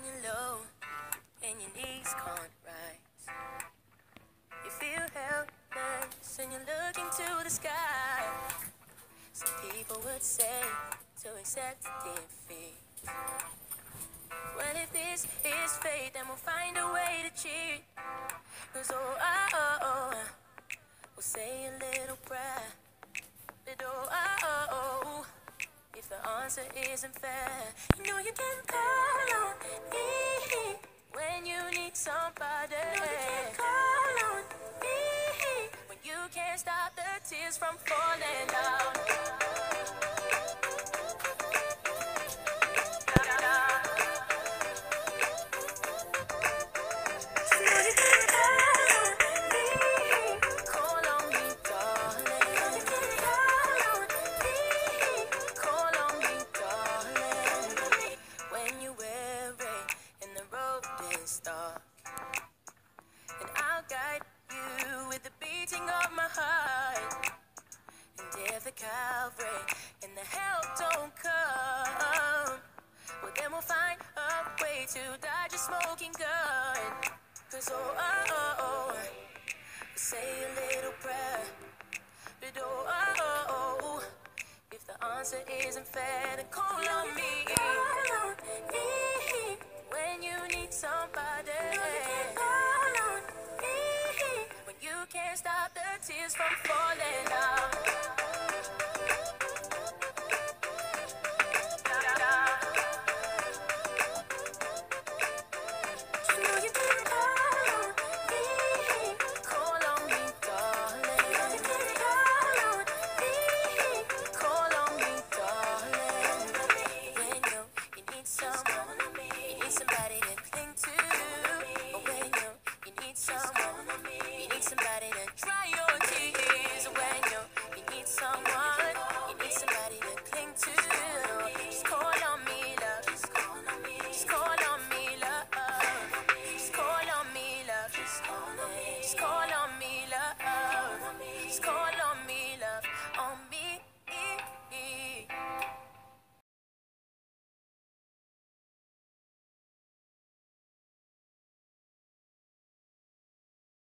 when you're low and your knees can't rise. You feel helpless and you're looking to the sky. Some people would say to accept defeat. Well, if this is fate, then we'll find a way to cheat. Cause oh, oh, oh, oh, we'll say a little prayer. Answer isn't fair, you know you can call on me when you need somebody. You, know you can call on me when you can't stop the tears from falling down. The Calvary and the help don't come, well then we'll find a way to dodge a smoking gun. Cause oh, oh, oh, oh, say a little prayer. But oh, oh, oh, oh, if the answer isn't fair, then call on me. Call on me when you need somebody. Call on me when you can't stop the tears from somebody